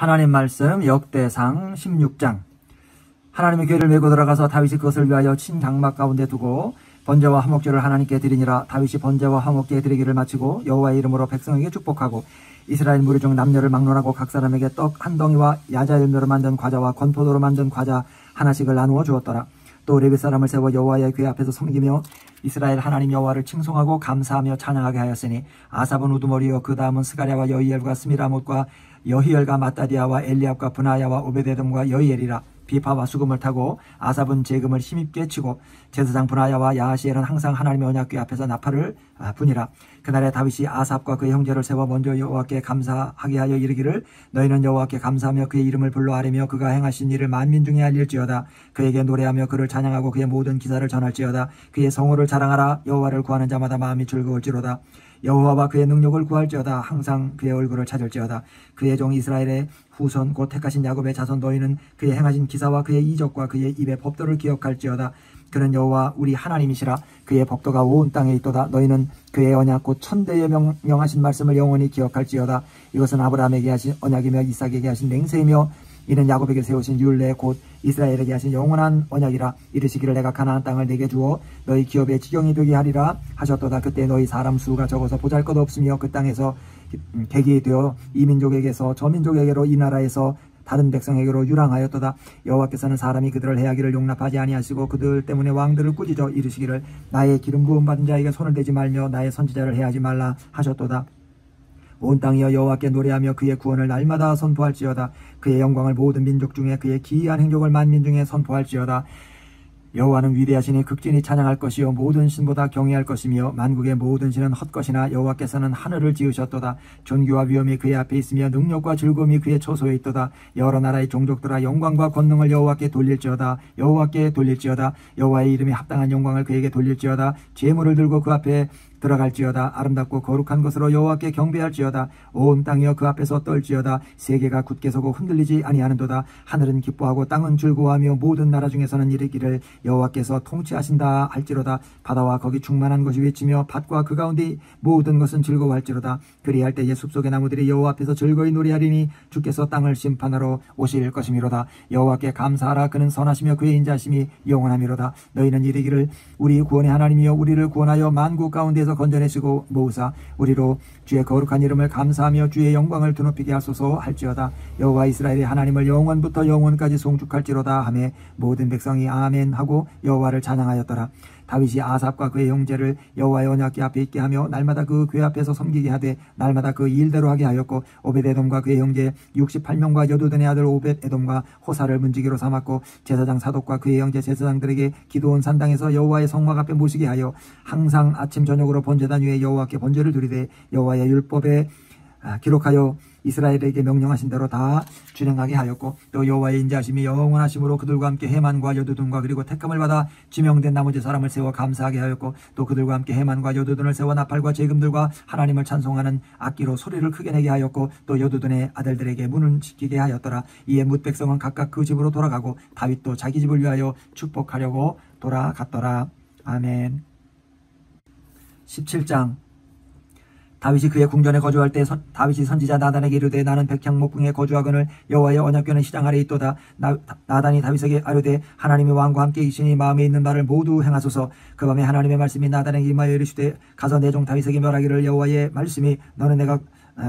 하나님 말씀 역대상 16장. 하나님의 교회를 메고 들어가서 다윗이 그것을 위하여 친 장막 가운데 두고 번제와 화목제를 하나님께 드리니라. 다윗이 번제와 화목제 드리기를 마치고 여호와의 이름으로 백성에게 축복하고 이스라엘 무리 중 남녀를 막론하고 각 사람에게 떡 한 덩이와 야자 열매로 만든 과자와 건포도로 만든 과자 하나씩을 나누어 주었더라. 또 레위 사람을 세워 여호와의 궤 앞에서 섬기며 이스라엘 하나님 여호와를 칭송하고 감사하며 찬양하게 하였으니 아삽은 우두머리요. 그 다음은 스가랴와 여이엘과 스미라못과 여히엘과 마따디아와 엘리압과 분하야와 오베데돔과 여이엘이라 비파와 수금을 타고 아삽은 재금을 힘입게 치고 제사장 분하야와 야하시엘은 항상 하나님의 언약궤 앞에서 나팔을 아, 분이라. 그날에 다윗이 아삽과 그의 형제를 세워 먼저 여호와께 감사하게 하여 이르기를 너희는 여호와께 감사하며 그의 이름을 불러 아뢰며 그가 행하신 일을 만민 중에 알릴지어다. 그에게 노래하며 그를 찬양하고 그의 모든 기사를 전할지어다. 그의 성호를 자랑하라. 여호와를 구하는 자마다 마음이 즐거울지로다 여호와와 그의 능력을 구할지어다. 항상 그의 얼굴을 찾을지어다. 그의 종 이스라엘의 후손 곧 택하신 야곱의 자손 너희는 그의 행하신 기사와 그의 이적과 그의 입의 법도를 기억할지어다. 그는 여호와 우리 하나님이시라. 그의 법도가 온 땅에 있도다. 너희는 그의 언약 곧 천대에 명하신 말씀을 영원히 기억할지어다. 이것은 아브라함에게 하신 언약이며 이삭에게 하신 맹세이며 이는 야곱에게 세우신 율례 곧 이스라엘에게 하신 영원한 언약이라 이르시기를 내가 가나안 땅을 내게 주어 너희 기업의 지경이 되게 하리라 하셨도다. 그때 너희 사람 수가 적어서 보잘것 없으며 그 땅에서 객이 되어 이 민족에게서 저 민족에게로 이 나라에서 다른 백성에게로 유랑하였도다. 여호와께서는 사람이 그들을 해하기를 용납하지 아니하시고 그들 때문에 왕들을 꾸짖어 이르시기를 나의 기름 부음 받은 자에게 손을 대지 말며 나의 선지자를 해하지 말라 하셨도다 온 땅이여 여호와께 노래하며 그의 구원을 날마다 선포할지어다. 그의 영광을 모든 민족 중에 그의 기이한 행적을 만민 중에 선포할지어다. 여호와는 위대하시니 극진히 찬양할 것이요 모든 신보다 경외할 것이며 만국의 모든 신은 헛것이나 여호와께서는 하늘을 지으셨도다. 존귀와 위엄이 그의 앞에 있으며 능력과 즐거움이 그의 처소에 있도다. 여러 나라의 종족들아 영광과 권능을 여호와께 돌릴지어다. 여호와께 돌릴지어다. 여호와의 이름이 합당한 영광을 그에게 돌릴지어다. 재물을 들고 그 앞에 들어갈지어다 아름답고 거룩한 것으로 여호와께 경배할지어다 온 땅이여 그 앞에서 떨지어다 세계가 굳게 서고 흔들리지 아니하는도다. 하늘은 기뻐하고 땅은 즐거워하며 모든 나라 중에서는 이르기를 여호와께서 통치하신다 할지로다. 바다와 거기 충만한 것이 외치며 밭과 그 가운데 모든 것은 즐거워할지로다. 그리할 때에 숲속의 나무들이 여호와 앞에서 즐거이 노래하리니 주께서 땅을 심판하러 오실 것이미로다. 여호와께 감사하라. 그는 선하시며 그의 인자심이 영원하미로다. 너희는 이르기를 우리 구원의 하나님이여 우리를 구원하여 만국 가운데서 가운데서 건져내시고 모으사 우리로 주의 거룩한 이름을 감사하며 주의 영광을 드높이게 하소서 할지어다. 여호와 이스라엘의 하나님을 영원부터 영원까지 송축할지로다 하매 모든 백성이 아멘 하고 여호와를 찬양하였더라 다윗이 아삽과 그의 형제를 여호와의 언약궤 앞에 있게 하며 날마다 그 궤 앞에서 섬기게 하되 날마다 그 일대로 하게 하였고 오벳에돔과 그의 형제 68명과 여두든의 아들 오벳에돔과 호사를 문지기로 삼았고 제사장 사독과 그의 형제 제사장들에게 기도원 산당에서 여호와의 성막 앞에 모시게 하여 항상 아침 저녁으로 번제단 위에 여호와께 번제를 드리되 여호와의 율법에 아, 기록하여 이스라엘에게 명령하신 대로 다 준행하게 하였고 또 여호와의 인자하심이 영원하심으로 그들과 함께 해만과 여두둔과 그리고 택함을 받아 지명된 나머지 사람을 세워 감사하게 하였고 또 그들과 함께 해만과 여두둔을 세워 나팔과 재금들과 하나님을 찬송하는 악기로 소리를 크게 내게 하였고 또 여두둔의 아들들에게 문을 지키게 하였더라. 이에 뭇 백성은 각각 그 집으로 돌아가고 다윗도 자기 집을 위하여 축복하려고 돌아갔더라. 아멘. 17장 다윗이 그의 궁전에 거주할 때 선, 다윗이 선지자 나단에게 이르되 나는 백향목궁에 거주하거늘 여호와의 언약궤는 시장 아래 있도다. 나, 나단이 다윗에게 아뢰되 하나님이 왕과 함께 계시니 마음에 있는 말을 모두 행하소서. 그 밤에 하나님의 말씀이 나단에게 임하여 이르시되 가서 내 종 다윗에게 멸하기를 여호와의 말씀이 너는 내가 아,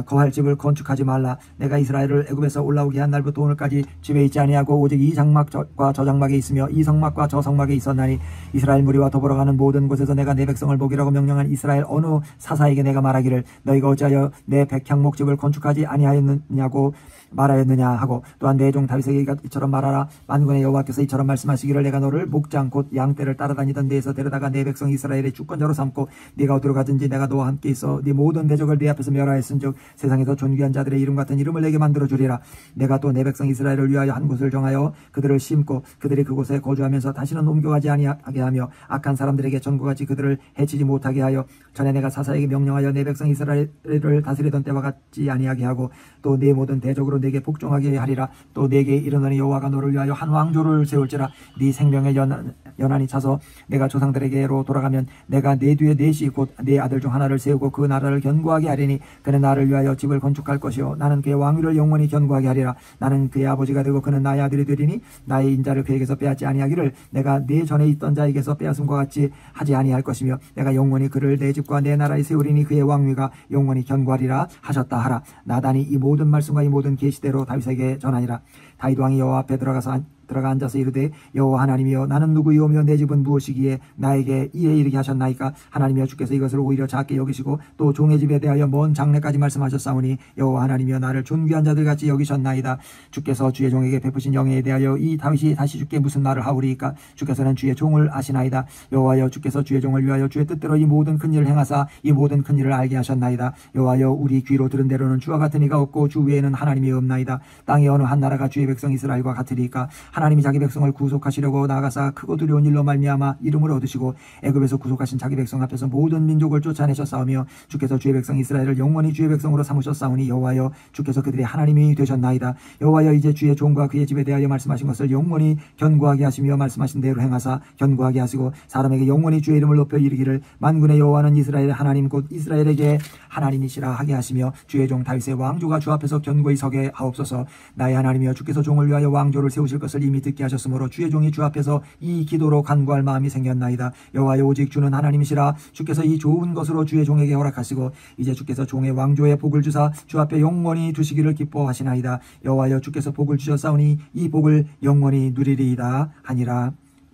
거할 집을 건축하지 말라. 내가 이스라엘을 애굽에서 올라오게 한 날부터 오늘까지 집에 있지 아니하고 오직 이 장막과 저 장막에 있으며 이 성막과 저 성막에 있었나니 이스라엘 무리와 더불어 가는 모든 곳에서 내가 내 백성을 보기라고 명령한 이스라엘 어느 사사에게 내가 말하기를 너희가 어찌하여 내 백향목 집을 건축하지 아니하였느냐고 말하였느냐 하고 또한 내종 다윗에게 이처럼 말하라. 만군의 여호와께서 이처럼 말씀하시기를 내가 너를 목장 곧 양떼를 따라다니던 데에서 데려다가 내 백성 이스라엘의 주권자로 삼고 네가 어디로 가든지 내가 너와 함께 있어 네 모든 대적을 네 앞에서 멸하였은즉 세상에서 존귀한 자들의 이름 같은 이름을 내게 만들어 주리라. 내가 또 내 백성 이스라엘을 위하여 한 곳을 정하여 그들을 심고 그들이 그곳에 거주하면서 다시는 옮겨가지 아니하게 하며 악한 사람들에게 전구같이 그들을 해치지 못하게 하여 전에 내가 사사에게 명령하여 내 백성 이스라엘을 다스리던 때와 같지 아니하게 하고 또내 모든 대적으로 내게 복종하게 하리라. 또 내게 이르노니 여호와가 너를 위하여 한 왕조를 세울지라. 네 생명의 연, 연한이 차서 내가 조상들에게로 돌아가면 내가 내 뒤에 넷이 곧 내 아들 중 하나를 세우고 그 나라를 견고하게 하리니 그는 나를 위하여 집을 건축할 것이요. 나는 그의 왕위를 영원히 견고하게 하리라. 나는 그의 아버지가 되고 그는 나의 아들이 되리니 나의 인자를 그에게서 빼앗지 아니하기를 내가 내 전에 있던 자에게서 빼앗음과 같이 하지 아니할 것이며 내가 영원히 그를 내 집과 내 나라에 세우리니 그의 왕위가 영원히 견고하리라 하셨다 하라. 나단이 이 모든 말씀과 이 모든 계시 대로 다윗에게 전하니라. 다윗 왕이 여호와 앞에 들어가서 들어가 앉아서 이르되 여호와 하나님이여 나는 누구이오며 내 집은 무엇이기에 나에게 이에 이르게 하셨나이까? 하나님이여 주께서 이것을 오히려 작게 여기시고 또 종의 집에 대하여 먼 장래까지 말씀하셨사오니 여호와 하나님이여 나를 존귀한 자들 같이 여기셨나이다. 주께서 주의 종에게 베푸신 영예에 대하여 이 다윗이 다시 주께 무슨 말을 하오리이까? 주께서는 주의 종을 아시나이다. 여호와여 주께서 주의 종을 위하여 주의 뜻대로 이 모든 큰 일을 행하사 이 모든 큰 일을 알게 하셨나이다. 여호와여 우리 귀로 들은 대로는 주와 같은 이가 없고 주 외에는 하나님이 없나이다. 땅의 어느 한 나라가 주의 백성 이스라엘과 같으리까 하나님이 자기 백성을 구속하시려고 나가사 크고 두려운 일로 말미암아 이름을 얻으시고 애굽에서 구속하신 자기 백성 앞에서 모든 민족을 쫓아내셨사오며 주께서 주의 백성 이스라엘을 영원히 주의 백성으로 삼으셨사오니 여호와여 주께서 그들의 하나님이 되셨나이다. 여호와여 이제 주의 종과 그의 집에 대하여 말씀하신 것을 영원히 견고하게 하시며 말씀하신 대로 행하사 견고하게 하시고 사람에게 영원히 주의 이름을 높여 이르기를 만군의 여호와는 이스라엘의 하나님 곧 이스라엘에게 하나님이시라 하게 하시며 주의 종 다윗의 왕조가 주 앞에서 견고히 서게 하옵소서. 나의 하나님이여 주께서 종을 위하여 왕조를 세우실 것을 이미 듣게 하셨으므로 주의 종이 주 앞에서 이 기도로 간구할 마음이 생겼나이다. 여호와여 오직 주는 하나님이시라. 주께서 이 좋은 것으로 주의 종에게 허락하시고 이제 주께서 종의 왕조의 복을 주사 주 앞에 영원히 두시기를 기뻐하시나이다. 여호와여 주께서 복을 주셨사오니 이 복을 영원히 누리리이다 하니라.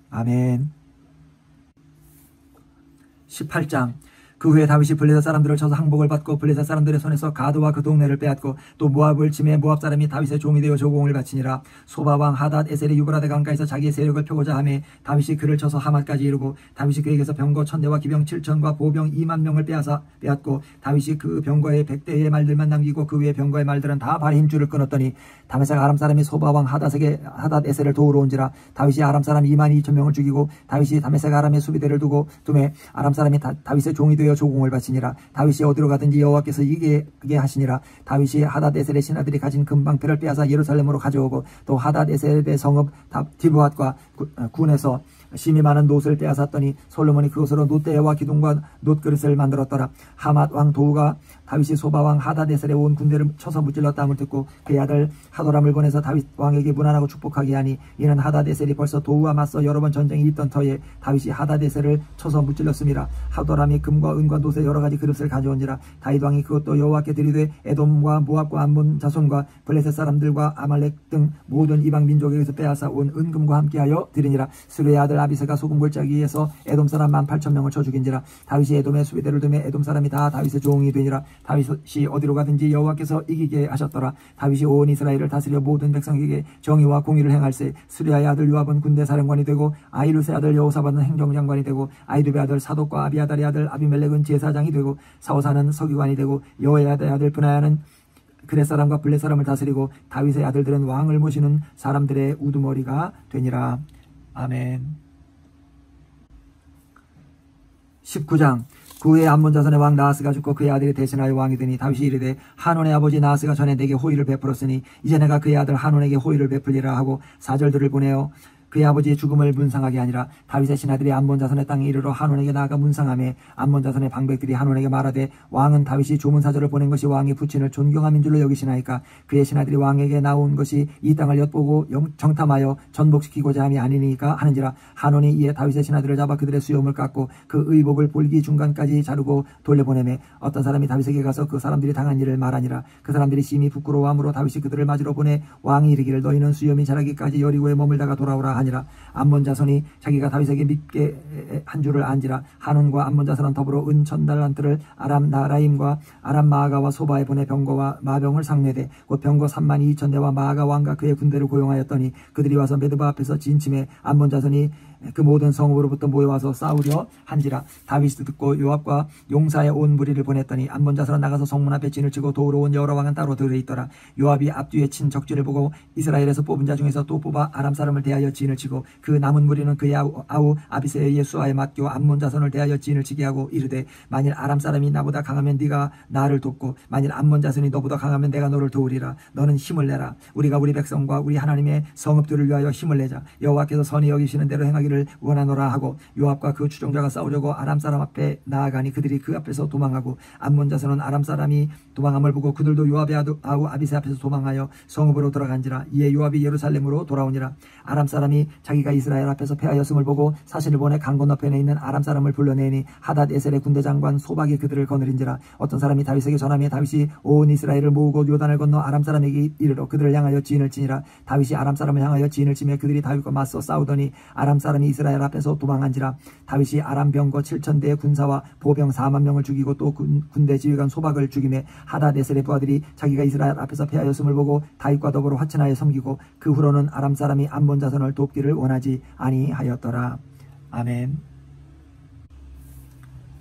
아멘. 18장 그 후에 다윗이 블레셋 사람들을 쳐서 항복을 받고 블레셋 사람들의 손에서 가드와 그 동네를 빼앗고 또 모압을 침해 모압 사람이 다윗의 종이 되어 조공을 바치니라. 소바왕 하닷 에셀이 유브라데 강가에서 자기의 세력을 펴고자 하매 다윗이 그를 쳐서 하맛까지 이르고 다윗이 그에게서 병거 천대와 기병 칠천과 보병 이만 명을 빼앗아 빼앗고 다윗이 그 병거의 백대의 말들만 남기고 그 위에 병거의 말들은 다 발의 힘줄을 끊었더니 다윗의 아람 사람이 소바왕 하닷에게 하닷 에셀을 도우러 온지라 다윗이 아람 사람 2만 2천 명을 죽이고 다윗이 다메섹 아람의 수비대를 두고 두매 아람 사람이 다, 다윗의 종이 되어 조공을 바치니라. 다윗이 어디로 가든지 여호와께서 이기게 하시니라. 다윗이 하닷에셀의 신하들이 가진 금방패를 빼앗아 예루살렘으로 가져오고 또 하닷에셀의 성읍 디브앗과 어, 군에서 심이 많은 놋을 빼앗았더니 솔로몬이 그것으로 놋대와 기둥과 놋그릇을 만들었더라. 하맛 왕 도우가 다윗이 소바왕 하닷에셀의 온 군대를 쳐서 무찔렀다함을 듣고 그의 아들 하도람을 보내서 다윗 왕에게 문안하고 축복하게 하니 이는 하닷에셀이 벌써 도우와 맞서 여러 번 전쟁이 있던 터에 다윗이 하닷에셀을 쳐서 무찔렀습니다. 하도람이 금과 은과 놋의 여러 가지 그릇을 가져온지라 다윗 왕이 그것도 여호와께 드리되 에돔과 모압과 암몬 자손과 블레셋 사람들과 아말렉 등 모든 이방 민족에게서 빼앗아 온 은금과 함께하여 드리니라 스루야의 아들 아비새가 소금 골짜기에서 에돔 사람 만 팔천 명을 쳐 죽인지라 다윗이 에돔의 수비대를 두매 에돔 사람이 다 다윗의 종이 되니라 다윗이 어디로 가든지 여호와께서 이기게 하셨더라. 다윗이 온 이스라엘을 다스려 모든 백성에게 정의와 공의를 행할새 스루야의 아들 요압은 군대 사령관이 되고 아힐룻의 아들 여호사바는 행정장관이 되고 아이두베 아들 사독과 아비아달의 아들 아비멜렉은 제사장이 되고 사오사는 서기관이 되고 여호야의 아들 분하야는 그레 사람과 블레 사람을 다스리고 다윗의 아들들은 왕을 모시는 사람들의 우두머리가 되니라. 아멘. 19장 그 후에 암몬 자손의 왕 나하스가 죽고 그의 아들이 대신하여 왕이 되니 다윗이 이르되 한온의 아버지 나하스가 전에 내게 호의를 베풀었으니 이제 내가 그의 아들 한온에게 호의를 베풀리라 하고 사절들을 보내어 그의 아버지의 죽음을 문상하게 아니라. 다윗의 신하들이 암몬 자손의 땅에 이르러 한온에게 나아가 문상함에 암몬 자손의 방백들이 한온에게 말하되 왕은 다윗이 조문사절을 보낸 것이 왕의 부친을 존경함인 줄로 여기시나이까? 그의 신하들이 왕에게 나온 것이 이 땅을 엿보고 정탐하여 전복시키고자 함이 아니니까 하는지라. 한온이 이에 다윗의 신하들을 잡아 그들의 수염을 깎고 그 의복을 볼기 중간까지 자르고 돌려보내매 어떤 사람이 다윗에게 가서 그 사람들이 당한 일을 말하니라. 그 사람들이 심히 부끄러워함으로 다윗이 그들을 맞으러 보내 왕이 이르기를 너희는 수염이 자라기까지 여리고에 머물다가 돌아오라 아니라 암몬 자손이 자기가 다윗에게 믿게 한 줄을 안지라 한운과 암몬 자손은 더불어 은 천 달란트를 아람 나라임과 아람 마아가와 소바에 보내 병거와 마병을 상례되 곧 병거 3만 2천 대와 마아가 왕과 그의 군대를 고용하였더니 그들이 와서 메드바 앞에서 진침해 암몬 자손이 그 모든 성읍으로부터 모여와서 싸우려 한지라 다윗이 듣고 요압과 용사의 온 무리를 보냈더니 안본 자손은 나가서 성문 앞에 진을 치고 도우러 온 여러 왕은 따로 들어 있더라. 요압이 앞뒤에 친 적진을 보고 이스라엘에서 뽑은 자 중에서 또 뽑아 아람 사람을 대하여 진을 치고 그 남은 무리는 그의 아우, 아우 아비세의 예수아에 맡겨 안몬 자손을 대하여 진을 치게 하고 이르되 만일 아람 사람이 나보다 강하면 네가 나를 돕고 만일 안몬 자손이 너보다 강하면 내가 너를 도우리라. 너는 힘을 내라. 우리가 우리 백성과 우리 하나님의 성읍들을 위하여 힘을 내자. 여호와께서 선히 여기시는 대로 행하기 피하기를 원하노라 하고 요압과 그 추종자가 싸우려고 아람 사람 앞에 나아가니 그들이 그 앞에서 도망하고 암몬 자손은 아람 사람이 도망함을 보고 그들도 요압의 아우 아비세 앞에서 도망하여 성읍으로 들어간지라. 이에 요압이 예루살렘으로 돌아오니라. 아람 사람이 자기가 이스라엘 앞에서 패하였음을 보고 사실을 보내 강 건너편에 있는 아람 사람을 불러내니 하닷 에셀의 군대 장관 소박이 그들을 거느린지라. 어떤 사람이 다윗에게 전하며 다윗이 온 이스라엘을 모으고 요단을 건너 아람 사람에게 이르러 그들을 향하여 지인을 치니라. 다윗이 아람 사람을 향하여 지인을 치며 그들이 다윗과 맞서 싸우더니 아람 사람 이 이스라엘 앞에서 도망한지라 다윗이 아람 병거 7천 대의 군사와 보병 4만 명을 죽이고 또 군, 대 지휘관 소박을 죽임에 하닷 에셀의 부하들이 자기가 이스라엘 앞에서 패하였음을 보고 다윗과 더불어 화친하여 섬기고 그 후로는 아람 사람이 안본 자손을 돕기를 원하지 아니하였더라. 아멘.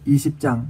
20장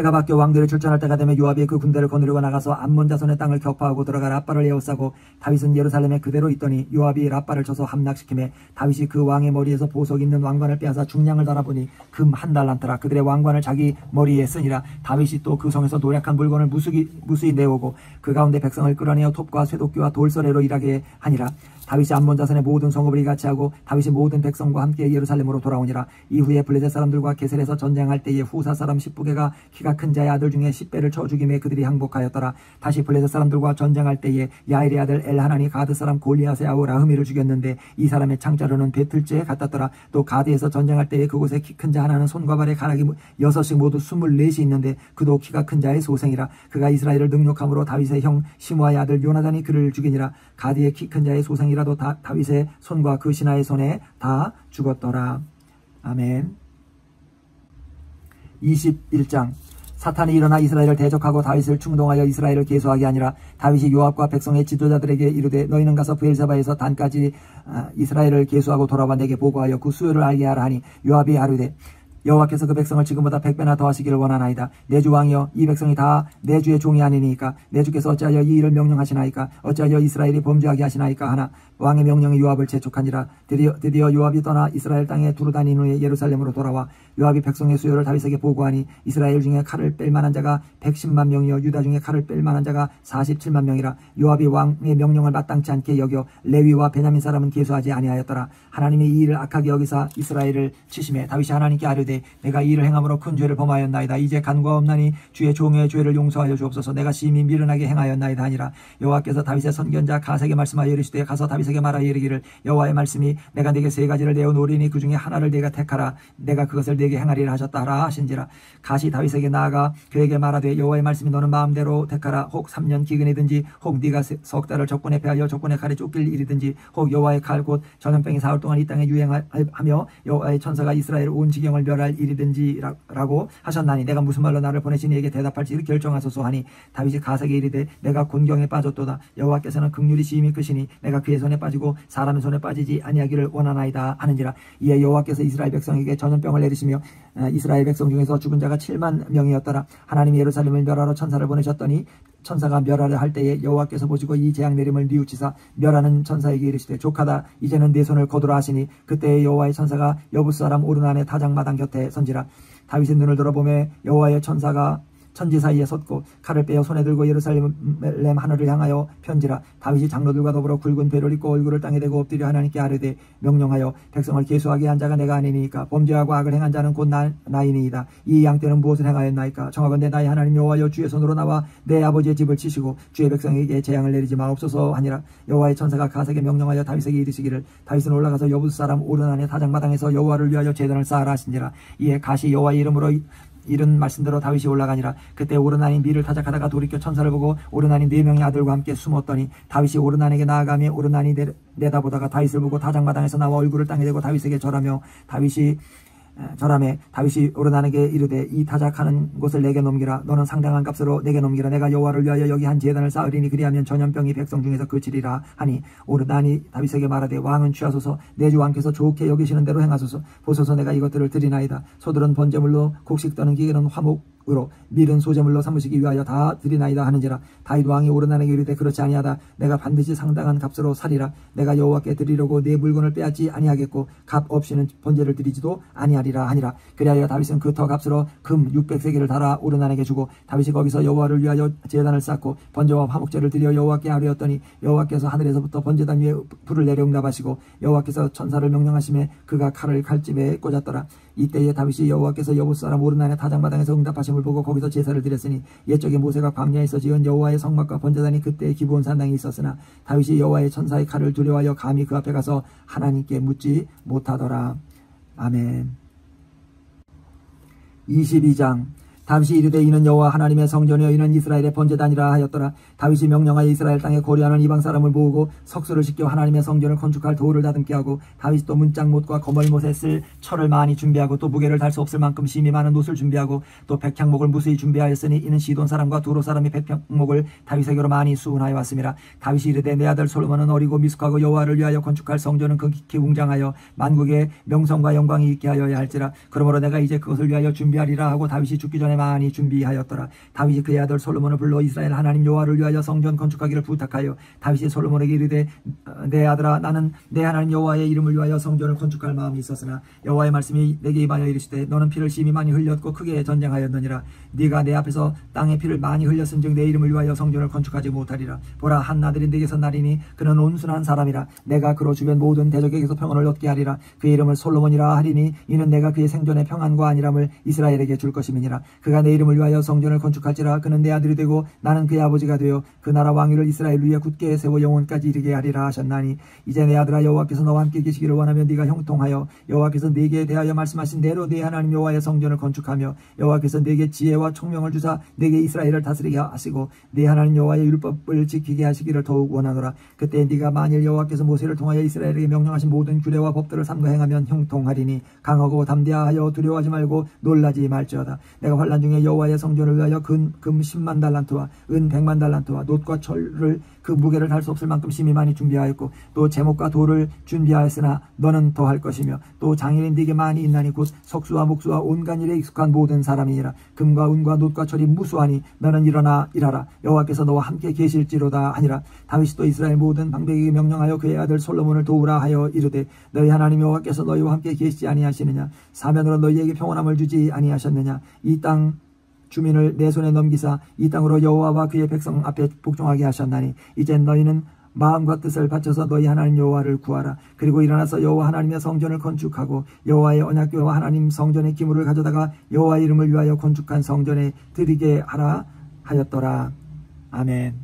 해가 바뀌어 왕들이 출전할 때가 되면 요압이 그 군대를 거느리고 나가서 암몬 자손의 땅을 격파하고 들어가 라빠를 에워싸고 다윗은 예루살렘에 그대로 있더니 요압이 라빠를 쳐서 함락시키매 다윗이 그 왕의 머리에서 보석 있는 왕관을 빼앗아 중량을 달아보니 금 한 달란트라. 그들의 왕관을 자기 머리에 쓰니라. 다윗이 또 그 성에서 노력한 물건을 무수히, 무수히 내오고 그 가운데 백성을 끌어내어 톱과 쇠도끼와 돌서래로 일하게 하니라 다윗이 암몬 자손의 모든 성읍을 이같이 하고 다윗이 모든 백성과 함께 예루살렘으로 돌아오니라. 이후에 블레셋 사람들과 게셀에서 전쟁할 때에 후사 사람 십브개가 키가 큰 자의 아들 중에 십배를 쳐 죽이매 그들이 항복하였더라. 다시 블레셋 사람들과 전쟁할 때에 야일의 아들 엘하난이 가드 사람 골리앗의 아우 라흐미를 죽였는데 이 사람의 창자루는 베틀채 같았더라. 또 가드에서 전쟁할 때에 그곳에 키 큰 자 하나는 손과 발에 가락이 여섯이 모두 스물넷이 있는데 그도 키가 큰 자의 소생이라. 그가 이스라엘을 능욕함으로 다윗의 형 시므아의 아들 요나단이 그를 죽이니라. 가드의 키 큰 자의 소생이라 사람이라도 다, 다윗의 손과 그 신하의 손에 다 죽었더라. 아멘. 21장 사탄이 일어나 이스라엘을 대적하고 다윗을 충동하여 이스라엘을 계수하게 아니라 다윗이 요압과 백성의 지도자들에게 이르되 너희는 가서 부엘사바에서 단까지 아, 이스라엘을 계수하고 돌아와 내게 보고하여 그 수요를 알게 하라 하니 요압이 하루되 여호와께서 그 백성을 지금보다 백배나 더하시기를 원하나이다. 내 주 왕이여 이 백성이 다 내 주의 종이 아니니까 내 주께서 어찌하여 이 일을 명령하시나이까 어찌하여 이스라엘이 범죄하게 하시나이까 하나 왕의 명령이 요압을 재촉하니라 드디어, 드디어 요압이 떠나 이스라엘 땅에 두루 다닌 후에 예루살렘으로 돌아와 요압이 백성의 수요를 다윗에게 보고하니 이스라엘 중에 칼을 뺄 만한 자가 110만 명이요 유다 중에 칼을 뺄 만한 자가 47만 명이라. 요압이 왕의 명령을 마땅치 않게 여겨 레위와 베냐민 사람은 계수하지 아니하였더라. 하나님이 이 일을 악하게 여기사 이스라엘을 치심해 다윗이 하나님께 아뢰되 내가 이 일을 행함으로 큰 죄를 범하였나이다. 이제 간과 없나니 주의 종의 죄를 용서하여 주옵소서. 내가 심히 미련하게 행하였나이다 하니라. 여호와께서 다윗의 선견자 가세게 말씀하여 이르시되 가서 다윗에게 말하여 이르기를 여호와의 말씀이 내가 네게 세 가지를 내어 놓으리니 그 중에 하나를 네가 택하라. 내가 그것을 네게 행하리라 하셨다라 하신지라. 가시 다윗에게 나아가 그에게 말하되 여호와의 말씀이 너는 마음대로 택하라. 혹 3년 기근이든지 혹 네가 석 달을 적군에 패하여 적군의 칼에 쫓길 일이든지 혹 여호와의 칼 곧 전염병이 사흘 동안 이 땅에 유행하며 여호와의 천사가 이스라엘 온 지경을 멸할 일이든지라고 하셨나니 내가 무슨 말로 나를 보내시니 에게 대답할지 결정하소서 하니 다윗이 가세게 이르되 내가 곤경에 빠졌도다. 여호와께서는 극률이 시임이 크시니 내가 그의 손에 빠지고 사람의 손에 빠지지 아니하기를 원하나이다 하는지라. 이에 여호와께서 이스라엘 백성에게 전염병을 내리시며 어, 이스라엘 백성 중에서 죽은 자가 7만 명이었더라. 하나님이 예루살렘을 멸하러 천사를 보내셨더니 천사가 멸하려 할 때에 여호와께서 보시고 이 재앙 내림을 뉘우치사 멸하는 천사에게 이르시되 족하다. 이제는 내 손을 거두라 하시니 그때 여호와의 천사가 여부 사람 오르난의 타작마당 곁에 선지라. 다윗의 눈을 들어보매 여호와의 천사가 천지 사이에 섰고 칼을 빼어 손에 들고 예루살렘 하늘을 향하여 편지라 다윗이 장로들과 더불어 굵은 배를 입고 얼굴을 땅에 대고 엎드려 하나님께 아뢰되 명령하여 백성을 계수하게 한 자가 내가 아니니까 범죄하고 악을 행한 자는 곧 나, 나이니이다. 이 양떼는 무엇을 행하였나이까? 정하건대 나의 하나님 여호와여 주의 손으로 나와 내 아버지의 집을 치시고 주의 백성에게 재앙을 내리지 마옵소서 하니라. 여호와의 천사가 가세게 명령하여 다윗에게 이르시기를 다윗은 올라가서 여부 사람 오르난의 타작마당에서 여호와를 위하여 제단을 쌓아라 하시니라. 이에 가시 여호와의 이름으로 이런 말씀대로 다윗이 올라가니라. 그때 오르나니 미를 타작하다가 돌이켜 천사를 보고 오르나니 네 명의 아들과 함께 숨었더니 다윗이 오르나에게 나아가며 오르나니 내다보다가 다윗을 보고 타작마당에서 나와 얼굴을 땅에 대고 다윗에게 절하며 다윗이 저람에 다윗이 오르나에게 이르되 이 타작하는 곳을 내게 넘기라. 너는 상당한 값으로 내게 넘기라. 내가 여호와를 위하여 여기 한 제단을 쌓으리니 그리하면 전염병이 백성 중에서 그치리라 하니 오르나니 다윗에게 말하되 왕은 취하소서. 내 주 왕께서 좋게 여기시는 대로 행하소서. 보소서 내가 이것들을 드리나이다. 소들은 번제물로 곡식 떠는 기계는 화목 으로 밀은 소재물로 삼으시기 위하여 다 드리나이다 하는지라. 다윗 왕이 오르나에게 이르되 그렇지 아니하다. 내가 반드시 상당한 값으로 살이라. 내가 여호와께 드리려고 내 물건을 빼앗지 아니하겠고 값 없이는 번제를 드리지도 아니하리라 하니라 그리하여 다윗은 그 터 값으로 금 600세계를 달아 오르나에게 주고 다윗이 거기서 여호와를 위하여 제단을 쌓고 번제와 화목제를 드려 여호와께 아뢰었더니 여호와께서 하늘에서부터 번제단 위에 불을 내려 응답하시고 여호와께서 천사를 명령하심에 그가 칼을 칼집에 꽂았더라 이때에 다윗이 여호와께서 여보 사람 오르나의 타장마당에서 응답하심을 보고 거기서 제사를 드렸으니 옛적에 모세가 광야에서 지은 여호와의 성막과 번제단이 그때 기본 산당이 있었으나 다윗이 여호와의 천사의 칼을 두려워하여 감히 그 앞에 가서 하나님께 묻지 못하더라. 아멘. 22장 다윗이 이르되 이는 여호와 하나님의 성전이여 이는 이스라엘의 번제단이라 하였더라. 다윗이 명령하여 이스라엘 땅에 거류하는 이방 사람을 모으고 석수를 싣겨 하나님의 성전을 건축할 도를 다듬게 하고 다윗이 또 문짝못과 거멀못에 쓸 철을 많이 준비하고 또 무게를 달 수 없을 만큼 심이 많은 옷을 준비하고 또 백향목을 무수히 준비하였으니 이는 시돈 사람과 두로 사람이 백향목을 다윗에게로 많이 수운하여 왔습니다. 다윗이 이르되 내 아들 솔로몬은 어리고 미숙하고 여호와를 위하여 건축할 성전은 극히 웅장하여 만국의 명성과 영광이 있게 하여야 할지라 그러므로 내가 이제 그것을 위하여 준비하리라 하고 다윗이 죽기 전에 많이 준비하였더라. 다윗이 그의 아들 솔로몬을 불러 이스라엘 하나님 여호와를 위하여 성전 건축하기를 부탁하여 다윗이 솔로몬에게 이르되 내 아들아 나는 내 하나님 여호와의 이름을 위하여 성전을 건축할 마음이 있었으나 여호와의 말씀이 내게 임하여 이르시되 너는 피를 심히 많이 흘렸고 크게 전쟁하였느니라. 네가 내 앞에서 땅에 피를 많이 흘렸은즉 내 이름을 위하여 성전을 건축하지 못하리라. 보라 한 나들이 내게서 나리니 그는 온순한 사람이라. 내가 그로 주변 모든 대적에게서 평안을 얻게 하리라. 그의 이름을 솔로몬이라 하리니 이는 내가 그의 생존의 평안과 안일함을 이스라엘에게 줄 것임이니라. 그 그가 내 이름을 위하여 성전을 건축할지라 그는 내 아들이 되고 나는 그의 아버지가 되어 그 나라 왕위를 이스라엘 위에 굳게 세워 영원까지 이르게 하리라 하셨나니 이제 내 아들아 여호와께서 너와 함께 계시기를 원하면 네가 형통하여 여호와께서 네게 대하여 말씀하신 대로 네 하나님 여호와의 성전을 건축하며 여호와께서 네게 지혜와 총명을 주사 네게 이스라엘을 다스리게 하시고 네 하나님 여호와의 율법을 지키게 하시기를 더욱 원하노라. 그때 네가 만일 여호와께서 모세를 통하여 이스라엘에게 명령하신 모든 규례와 법들을 삼가 행하면 형통하리니 강하고 담대하여 두려워하지 말고 놀라지 말지어다. 내가 환란 중에 여호와의 성전을 위하여 금, 금 10만 달란트와 은 100만 달란트와 놋과 철을 그 무게를 달 수 없을 만큼 심히 많이 준비하였고 또 제목과 돌을 준비하였으나 너는 더할 것이며 또 장인인 네게 많이 있나니 곧 석수와 목수와 온갖 일에 익숙한 모든 사람이니라. 금과 은과 놋과 철이 무수하니 너는 일어나 일하라. 여호와께서 너와 함께 계실지로다 하니라. 다윗이 또 이스라엘 모든 방백에게 명령하여 그의 아들 솔로몬을 도우라 하여 이르되 너희 하나님 여호와께서 너희와 함께 계시지 아니하시느냐? 사면으로 너희에게 평온함을 주지 아니하셨느냐? 이땅 주민을 내 손에 넘기사 이 땅으로 여호와와 그의 백성 앞에 복종하게 하셨나니 이제 너희는 마음과 뜻을 바쳐서 너희 하나님 여호와를 구하라. 그리고 일어나서 여호와 하나님의 성전을 건축하고 여호와의 언약궤와 하나님 성전의 기물을 가져다가 여호와 이름을 위하여 건축한 성전에 드리게 하라 하였더라. 아멘.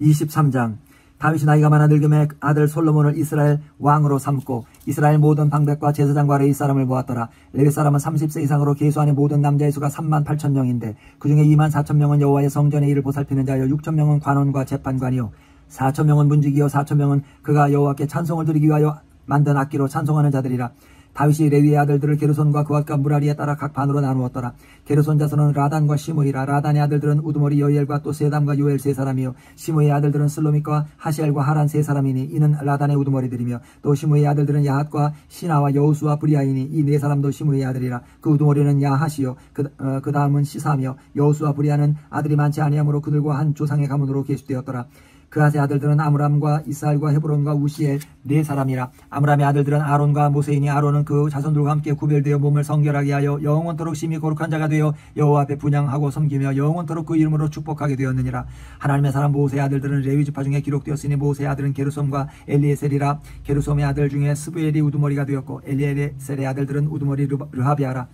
23장 다윗이 나이가 많아 늙음에 아들 솔로몬을 이스라엘 왕으로 삼고 이스라엘 모든 방백과 제사장과 레이 사람을 모았더라. 레위 사람은 30세 이상으로 계수하는 모든 남자의 수가 3만 8천 명인데 그 중에 2만 4천 명은 여호와의 성전의 일을 보살피는 자여 6천 명은 관원과 재판관이요 4천 명은 문지기요 4천 명은 그가 여호와께 찬송을 드리기 위하여 만든 악기로 찬송하는 자들이라. 다윗이 레위의 아들들을 게르손과 그와과 무라리에 따라 각 반으로 나누었더라. 게르손 자손은 라단과 시므이라. 라단의 아들들은 우두머리 여히엘과 또 세담과 요엘 세 사람이요. 시므이의 아들들은 슬로밋과 하시엘과 하란 세 사람이니 이는 라단의 우두머리들이며 또 시므이의 아들들은 야핫과 시나와 여우스와 브리아이니 이 네 사람도 시므이의 아들이라. 그 우두머리는 야핫이요. 그, 어, 그 다음은 시사며 여우스와 브리아는 아들이 많지 아니하므로 그들과 한 조상의 가문으로 계수되었더라. 그핫의 아들들은 아므람과 이스할과 헤브론과 우시엘 네 사람이라. 아므람의 아들들은 아론과 모세이니 아론은 그 자손들과 함께 구별되어 몸을 성결하게 하여 영원토록 심히 거룩한 자가 되어 여호와 앞에 분향하고 섬기며 영원토록 그 이름으로 축복하게 되었느니라. 하나님의 사람 모세의 아들들은 레위 지파 중에 기록되었으니 모세의 아들은 게르솜과 엘리에셀이라. 게르솜의 아들 중에 스부엘이 우두머리가 되었고 엘리에셀의 아들들은 우두머리 르하비아라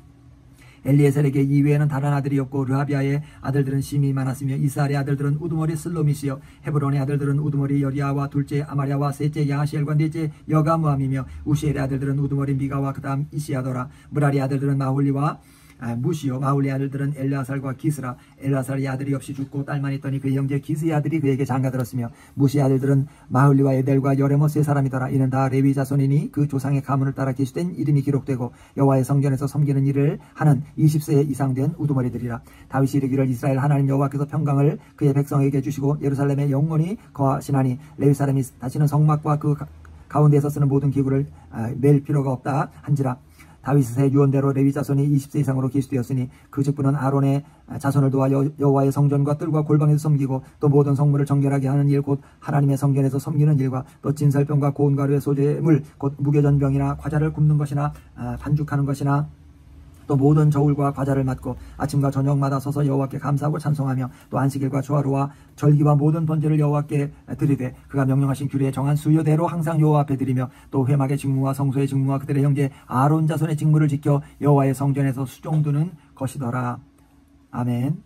엘리에셀에게 이외에는 다른 아들이 없고 르하비아의 아들들은 심이 많았으며 이스라엘의 아들들은 우두머리 슬로미시여 헤브론의 아들들은 우두머리 여리아와 둘째 아마리아와 셋째 야하시엘과 넷째 여가무함이며 우시엘의 아들들은 우두머리 미가와 그 다음 이시아더라 무라리 아들들은 마홀리와 아, 무시요 마울리 아들들은 엘라살과 기스라 엘라살의 아들이 없이 죽고 딸만 있더니 그의 형제 기스의 아들이 그에게 장가들었으며 무시 아들들은 마울리와 에델과 여레모스의 사람이더라. 이는 다 레위 자손이니 그 조상의 가문을 따라 계시된 이름이 기록되고 여호와의 성전에서 섬기는 일을 하는 20세 이상 된 우두머리들이라. 다윗이 이르기를 이스라엘 하나님 여호와께서 평강을 그의 백성에게 주시고 예루살렘에 영원히 거하시나니 레위 사람이 다시는 성막과 그 가운데에서 쓰는 모든 기구를 낼 아, 필요가 없다 한지라 다윗의 유언대로 레위 자손이 20세 이상으로 계수되었으니 그 직분은 아론의 자손을 도와 여호와의 성전과 뜰과 골방에서 섬기고 또 모든 성물을 정결하게 하는 일 곧 하나님의 성전에서 섬기는 일과 또 진설병과 고운 가루의 소재물 곧 무교전병이나 과자를 굽는 것이나 아, 반죽하는 것이나 또 모든 저울과 과자를 맡고 아침과 저녁마다 서서 여호와께 감사하고 찬송하며 또 안식일과 조화로와 절기와 모든 번제를 여호와께 드리되 그가 명령하신 규례에 정한 수요대로 항상 여호와 앞에 드리며 또 회막의 직무와 성소의 직무와 그들의 형제 아론 자손의 직무를 지켜 여호와의 성전에서 수종두는 것이더라. 아멘.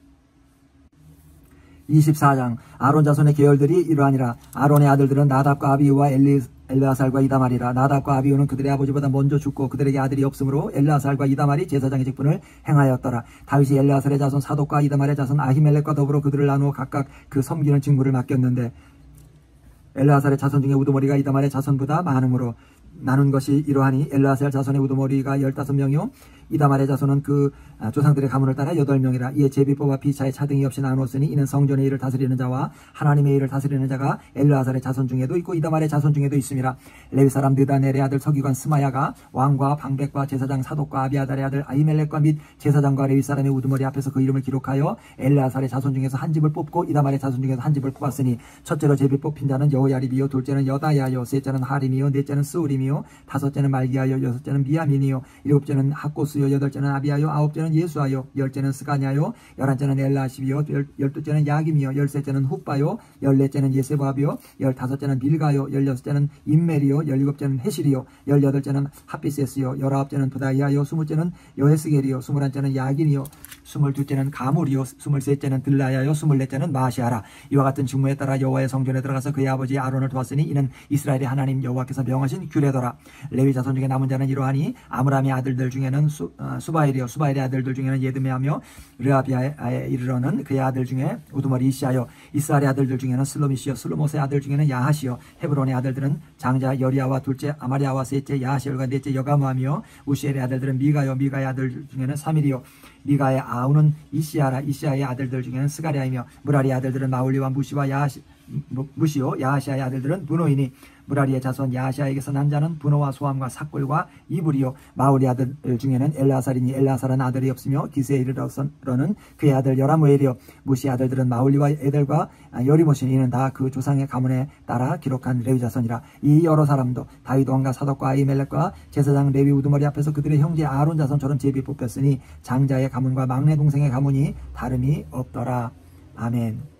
24장 아론 자손의 계열들이 이러하니라 아론의 아들들은 나답과 아비우와 엘리 엘르아살과 이다말이라 나답과 아비우는 그들의 아버지보다 먼저 죽고 그들에게 아들이 없으므로 엘르아살과 이다말이 제사장의 직분을 행하였더라. 다윗이 엘르아살의 자손 사독과 이다말의 자손 아히멜렉과 더불어 그들을 나누어 각각 그 섬기는 직무를 맡겼는데 엘르아살의 자손 중에 우두머리가 이다말의 자손보다 많으므로 나눈 것이 이러하니 엘르아살 자손의 우두머리가 열다섯 명이요 이다말의 자손은 그 아, 조상들의 가문을 따라 여덟 명이라 이에 제비뽑아 피차에 차등이 없이 나누었으니 이는 성전의 일을 다스리는 자와 하나님의 일을 다스리는 자가 엘르아살의 자손 중에도 있고 이다말의 자손 중에도 있습니다. 레위 사람 느다넬의 아들 서기관 스마야가 왕과 방백과 제사장 사독과 아비아달의 아들 아이멜렉과 및 제사장과 레위 사람의 우두머리 앞에서 그 이름을 기록하여 엘르아살의 자손 중에서 한 집을 뽑고 이다말의 자손 중에서 한 집을 뽑았으니 첫째로 제비 뽑힌 자는 여호야립이요 둘째는 여다야요 셋째는 하림이요 넷째는 스우림이요 다섯째는 말기하여 여섯째는 미야민이요. 일곱째는 학고스요 여덟째는 아비아요 아홉째는 예수하여 열째는 스가냐요. 열한째는 엘라십이요 열두째는 야김이요. 열셋째는 훗바요. 열넷째는 예세바비요. 열다섯째는 빌가요. 열여섯째는 임메리요. 열일곱째는 헤실이요. 열여덟째는 하피세스요. 열아홉째는 부다이아요. 스물째는 여헤스겔이요. 스물한째는 야긴이요 스물둘째는 가물이요 스물셋째는 들라야요 스물넷째는 마아시야라. 이와 같은 직무에 따라 여호와의 성전에 들어가서 그의 아버지 아론을 도왔으니 이는 이스라엘의 하나님 여호와께서 명하신 규례더라. 레위 자손 중에 남은 자는 이러하니 아므람의 아들들 중에는 수, 어, 수바엘이요 수바엘의 아들 아들들 중에는 예드야며 르하뱌에 이르러는 그의 아들 중에 우두머리 잇시야요. 이스할의 아들들 중에는 슬로못이요 슬로못의 아들 중에는 야핫이요. 헤브론의 아들들은 장자 여리야와 둘째 아마랴와 셋째 야하시엘과 넷째 여가므암이며 우시엘의 아들들은 미가요 미가의 아들 중에는 사밀이요. 미가의 아우는 잇시야라 잇시야의 아들들 중에는 스가랴이며 므라리의 아들들은 마흘리와 무시와 야아시 무시요 야아시야의 아들들은 브노이니 므라리의 자손 야아시야에게서 난 자는 브노와 소함과 삭굴과 이브리요. 마흘리의 아들 중에는 엘르아살이니 엘르아살은 아들이 없으며 기스에 이르러서는 그의 아들 여라므엘이요. 무시의 아들들은 마흘리와 에델과 여리못이니 이는 다 그 조상의 가문에 따라 기록한 레위 자손이라. 이 여러 사람도 다윗 왕과 사독과 아히멜렉과 제사장 레위 우두머리 앞에서 그들의 형제 아론 자손처럼 제비 뽑혔으니 장자의 가문과 막내 동생의 가문이 다름이 없더라. 아멘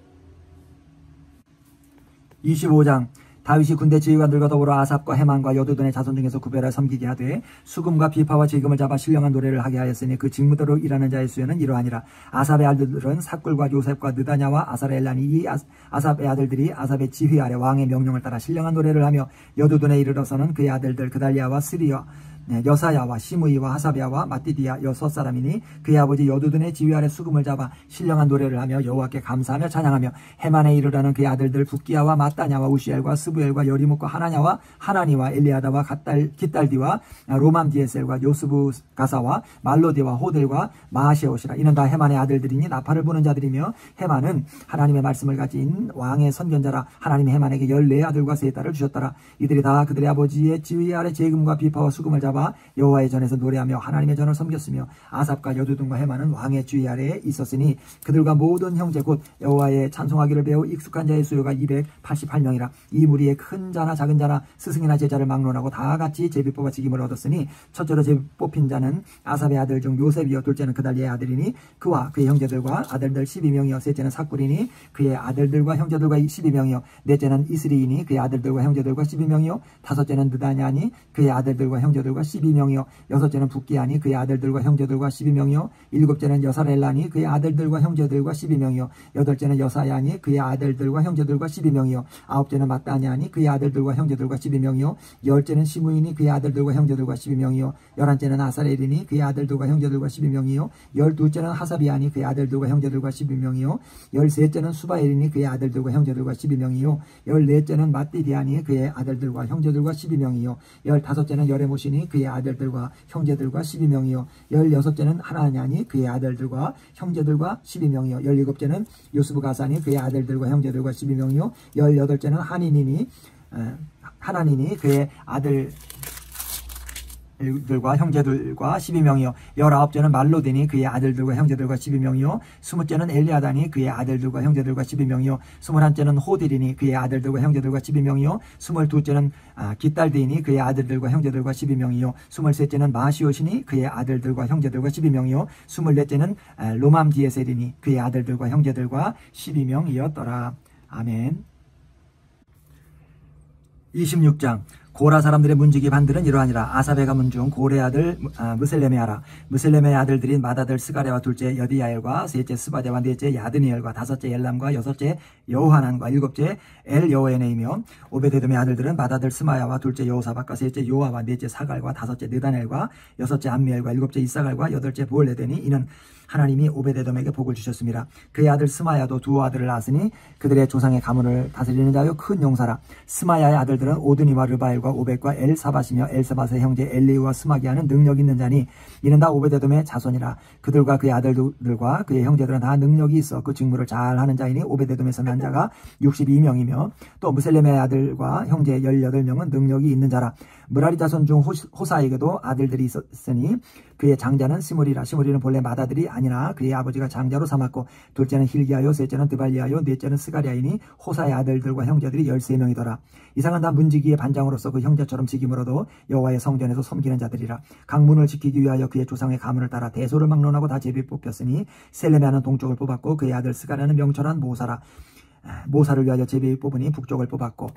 25장 다윗이 군대 지휘관들과 더불어 아삽과 해만과 여두둔의 자손 중에서 구별을 섬기게 하되 수금과 비파와 지금을 잡아 신령한 노래를 하게 하였으니 그 직무대로 일하는 자의 수요는 이러하니라. 아삽의 아들들은 사꿀과 요셉과 느다냐와 아사렐란이 이 아삽의 아들들이 아삽의 지휘 아래 왕의 명령을 따라 신령한 노래를 하며 여두둔에 이르러서는 그의 아들들 그달리아와 스리어 네, 여사야와 시므이와 하사비아와 마띠디아 여섯 사람이니 그의 아버지 여두둔의 지휘 아래 수금을 잡아 신령한 노래를 하며 여호와께 감사하며 찬양하며 해만에 이르라는 그의 아들들 북기야와 마따냐와 우시엘과 스부엘과 여리목과 하나냐와 하나니와 엘리아다와 갓달, 기딸디와 로맘디에셀과 요스부 가사와 말로디와 호델과 마하시오시라. 이는 다 해만의 아들들이니 나팔을 부는 자들이며 해만은 하나님의 말씀을 가진 왕의 선견자라. 하나님의 해만에게 열네 아들과 세 딸을 주셨더라. 이들이 다 그들의 아버지의 지휘 아래 재금과 비파와 수금을 잡아 아삽과 여호와의 전에서 노래하며 하나님의 전을 섬겼으며 아삽과 여두둔과 해마는 왕의 주의 아래에 있었으니 그들과 모든 형제 곧 여호와의 찬송하기를 배우 익숙한 자의 수요가 288명이라 이 무리에 큰 자나 작은 자나 스승이나 제자를 막론하고 다 같이 제비 뽑아 직임을 얻었으니 첫째로 제비 뽑힌 자는 아삽의 아들 중 요셉이요 둘째는 그달리의 아들이니 그와 그의 형제들과 아들들 12명이요 셋째는 사꾸리니 그의 아들들과 형제들과 12명이요 넷째는 이스리이니 그의 아들들과 형제들과 12명이요 다섯째는 느다냐니 그의 아들들과 형제들과 12명이요. 여섯째는 북기아니 그의 아들들과 형제들과 12명이요. 일곱째는 여사렐라니 그의 아들들과 형제들과 12명이요. 여덟째는 여사야니 그의 아들들과 형제들과 12명이요. 아홉째는 마따냐니 그의 아들들과 형제들과 12명이요. 열째는 시무인이 그의 아들들과 형제들과 12명이요. 열한째는 아사렐이니 그의 아들들과 형제들과 12명이요. 열둘째는 하사비아니 그의 아들들과 형제들과 12명이요. 열셋째는 수바엘이니 그의 아들들과 형제들과 12명이요. 열넷째는 마띠디아니 그의 아들들과 형제들과 12명이요. 열다섯째는 여레모시니 그의 아들들과 형제들과 12명이요. 열여섯째는 하나냐니 그의 아들들과 형제들과 12명이요. 열일곱째는 요스부 가사니 그의 아들들과 형제들과 12명이요. 열여덟째는 한인이니 하나님이 그의 아들 아 들들과 형제들과 12명이요. 열아홉째는 말로되니 그의 아들들과 형제들과 12명이요. 스무째는 엘리아다니 그의 아들들과 형제들과 12명이요. 스물한째는 호딜이니 그의 아들들과 형제들과 12명이요. 스물두째는 아, 기딸데이니 그의 아들들과 형제들과 12명이요. 스물셋째는 마시오시니 그의 아들들과 형제들과 12명이요. 스물넷째는 아, 로맘디에셀이니 그의 아들들과 형제들과 12명이었더라. 아멘. 26장 고라 사람들의 문지기 반들은 이러하니라. 아사베가 문중 고레 아들 아, 무셀렘의 아라. 무셀렘의 아들들인 마다들 스가랴와 둘째 여디야엘과 셋째 스바데와 넷째 야드니엘과 다섯째 엘람과 여섯째 여호하난과 일곱째 엘 여호에네이며 오베데돔의 아들들은 마다들 스마야와 둘째 여호사박과 셋째 요아와 넷째 사갈과 다섯째 느다넬과 여섯째 암미엘과 일곱째 이사갈과 여덟째 보엘레데니 이는 하나님이 오베데돔에게 복을 주셨습니다. 그의 아들 스마야도 두 아들을 낳았으니 그들의 조상의 가문을 다스리는 자요 큰 용사라. 스마야의 아들들은 오드니와 르바엘과 오벳과 엘사바시며 엘사바스의 형제 엘리우와 스마기아는 능력 있는 자니 이는 다 오베데돔의 자손이라. 그들과 그의 아들들과 그의 형제들은 다 능력이 있어 그 직무를 잘 하는 자이니 오베데돔에서 난 자가 62명이며 또 무셀렘의 아들과 형제 18명은 능력이 있는 자라. 무라리 자손 중 호사에게도 아들들이 있었으니 그의 장자는 시므리라. 시므리는 본래 맏아들이 아니나 그의 아버지가 장자로 삼았고 둘째는 힐기야요 셋째는 드발리야요 넷째는 스가랴이니 호사의 아들들과 형제들이 13명이더라. 이상은 다 문지기의 반장으로서 그 형제처럼 직임을 얻어 여호와의 성전에서 섬기는 자들이라. 각 문을 지키기 위하여 그의 조상의 가문을 따라 대소를 막론하고 다 제비 뽑혔으니 셀레먀는 동쪽을 뽑았고 그의 아들 스가랴는 명철한 모사라. 모사를 위하여 제비 뽑으니 북쪽을 뽑았고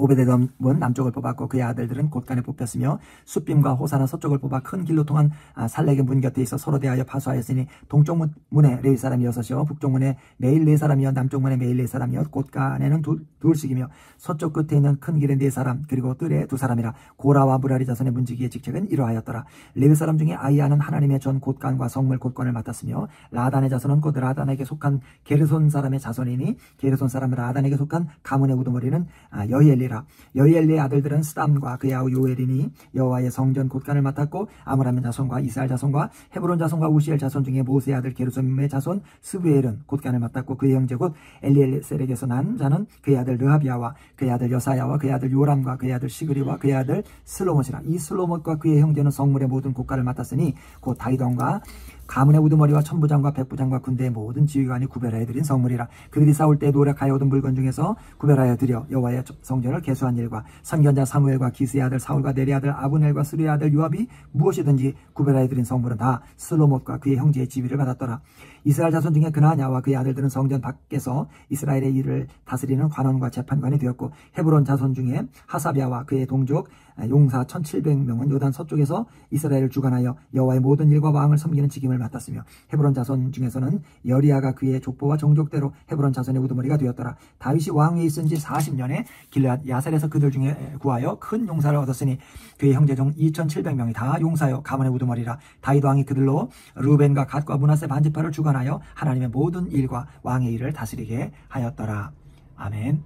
오벧에돔은 남쪽을 뽑았고 그의 아들들은 곳간에 뽑혔으며 숫빔과 호사는 서쪽을 뽑아 큰 길로 통한 아, 살렉의 문 곁에 있어 서로 대하여 파수하였으니 동쪽 문에 레이 사람이 여섯이요 북쪽 문에 매일 네 사람이요. 남쪽 문에 매일 네 사람이요. 곳간에는 두, 둘씩이며 서쪽 끝에 있는 큰 길에 네 사람 그리고 뜰에 두 사람이라 고라와 무라리 자손의 문지기의 직책은 이러하였더라. 레위 사람 중에 아이아는 하나님의 전 곳간과 성물 곳간을 맡았으며 라단의 자손은 곧 라단에게 속한 게르손 사람의 자손이니 게르손 사람 라단에게 속한 가문의 우두머리는 아, 여히엘리 아니라. 여히엘리의 아들들은 스담과 그의 아우 요엘이니 여호와의 성전 곳간을 맡았고 아므람 자손과 이스할 자손과 헤브론 자손과 웃시엘 자손 중에 모세의 아들 게르솜의 자손 스브엘은 곳간을 맡았고 그의 형제 곧 엘리에셀에게서 난 자는 그의 아들 르하뱌와 그의 아들 여사야와 그의 아들 요람과 그의 아들 시그리와 그의 아들 슬로못이라. 이 슬로못과 그의 형제는 성물의 모든 곳간을 맡았으니 곧 다윗 왕과 가문의 우두머리와 천부장과 백부장과 군대의 모든 지휘관이 구별하여 드린 성물이라 그들이 싸울 때 노력하여 얻은 물건 중에서 구별하여 드려 여호와의 성전을 개수한 일과 선견자 사무엘과 기스의 아들 사울과 넬의 아들 아브넬과 스루야의 아들 요압이 무엇이든지 구별하여 드린 성물은 다 슬로못과 그의 형제의 지휘를 받았더라. 이스라엘 자손 중에 그나냐와 그의 아들들은 성전 밖에서 이스라엘의 일을 다스리는 관원과 재판관이 되었고 헤브론 자손 중에 하사비아와 그의 동족 용사 1700명은 요단 서쪽에서 이스라엘을 주관하여 여호와의 모든 일과 왕을 섬기는 직임을 맡았으며 헤브론 자손 중에서는 여리아가 그의 족보와 정족대로 헤브론 자손의 우두머리가 되었더라. 다윗이 왕위에 있은 지 40년에 길앗 야살에서 그들 중에 구하여 큰 용사를 얻었으니 그의 형제 중 2700명이 다 용사여 가문의 우두머리라. 다윗 왕이 그들로 루벤과 갓과 문하세 반지파를 주관하여 하나님의 모든 일과 왕의 일을 다스리게 하였더라. 아멘.